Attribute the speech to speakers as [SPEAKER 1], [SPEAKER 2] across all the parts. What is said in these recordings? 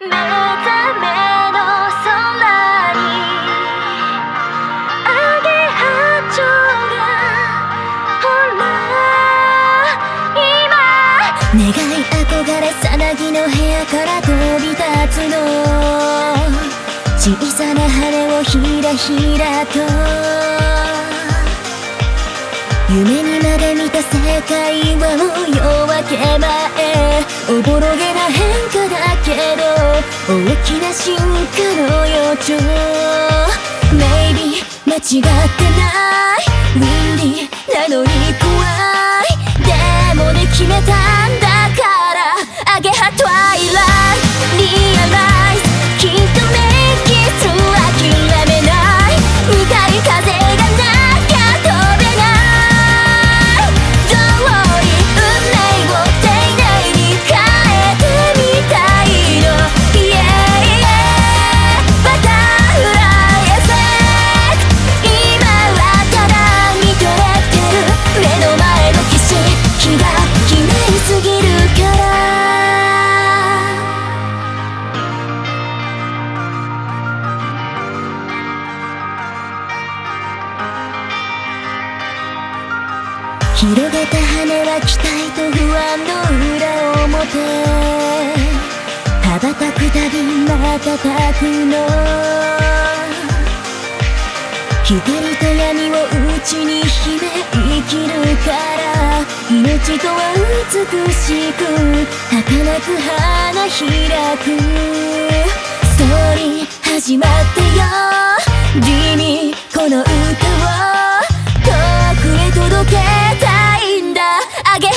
[SPEAKER 1] 目覚めの空にアゲハチョウがほら今願い憧れさなぎの部屋から飛び立つの。小さな羽をひらひらと夢にまで見た世界はもう夜明け前。おぼろげな変化だけど大きな進化の予兆 Maybe 間違ってない。Windy なのに怖い。広げた羽は期待と不安の裏表羽ばたくたび瞬くの光と闇を内に秘め生きるから命とは美しく儚く。花開くストーリー始まってよ。地味この歌を。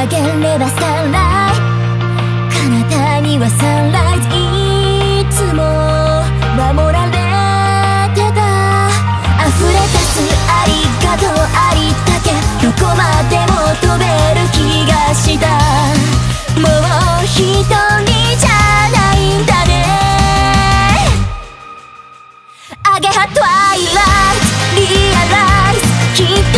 [SPEAKER 1] 上げればサンライ彼方にはサンライズいつも守られてた溢れ出すありがとうありだけどこまでも飛べる気がした。もう一人じゃないんだね。アゲハトワイライトリアライズきっと